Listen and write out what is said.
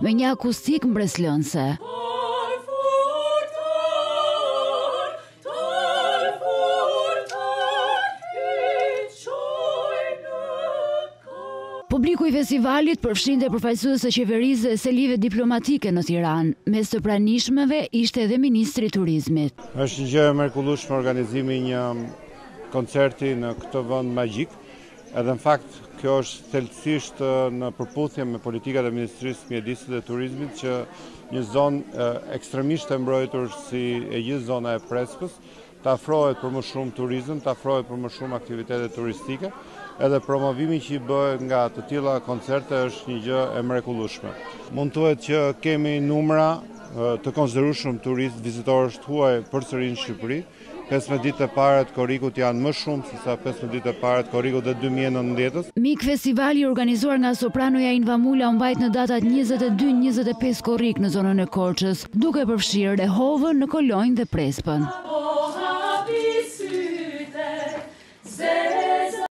Me një akustikë mbresëlënëse. Publiku i festivalit përfshinte përfaqësues të qeverisë dhe selive diplomatike në Tiranë. Mes të pranishmëve ishte edhe ministri i Turizmit. Është një gjë e mrekullueshme organizimi i një koncerti në këtë vend magjik. Edhe në fakt, kjo është tërësisht në përputhje me politikat e Ministrisë së Mjedisit dhe Turizmit që një zonë ekstremisht e mbrojtur si e gjithë zona e Prespës të afrohet për më shumë turizëm, të afrohet për më shumë aktivitete turistike, edhe promovimi që i bëhet nga të tilla koncerte është një gjë e mrekullueshme. Mund të thuhet që kemi numra të konsiderueshëm turistë vizitorësh të huaj përsëri në Shqipëri, Pesëmbëdhjetë ditët e para të korrikut janë më shumë se sa pesëmbëdhjetë ditët e para të korrikut të dy mijë e nëntëmbëdhjetë-s. Mik Festivali i organizuar nga sopranoja Inva Mula u mbajt në datat njëzet e dy, njëzet e pesë korrik në zonën e Korçës, duke përfshirë Rehovën në Kolonjë dhe Prespën.